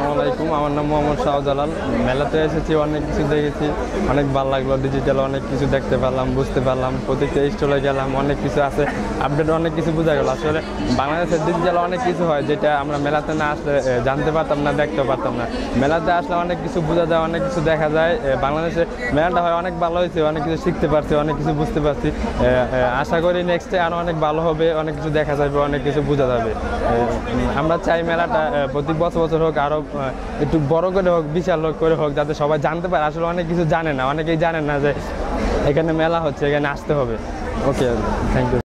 আসসালামু আলাইকুম আমার নাম মোহাম্মদ শাহজালাল মেলাতে এসেছি অনেক কিছু দেখেছি অনেক ভালো লাগল ডিজিটাল অনেক কিছু দেখতে পারলাম বুঝতে পারলাম প্রত্যেকটা স্টলে গেলাম অনেক কিছু আছে আপডেট অনেক কিছু বোঝা গেল আসলে বাংলাদেশের ডিজিটাল অনেক কিছু হয় যেটা আমরা মেলাতে না আসলে জানতে পারতাম না দেখতে পারতাম না মেলাতে আসলে অনেক কিছু বোঝা যায় অনেক কিছু দেখা যায় বাংলাদেশে মেলাটা হয় অনেক ভালো হয়েছে অনেক কিছু শিখতে পারছি অনেক কিছু বুঝতে পারছি আশা করি নেক্সটে আরও অনেক ভালো হবে অনেক কিছু দেখা যাবে অনেক কিছু বোঝা যাবে আমরা চাই মেলাটা প্রতি বছর বছর হোক আরও একটু বড় করে হোক, বিশাল হোক, করে হোক, যাতে সবাই জানতে পারে। আসলে অনেক কিছু জানে না, অনেকেই জানে না যে এখানে মেলা হচ্ছে, এখানে আসতে হবে। Okay thank you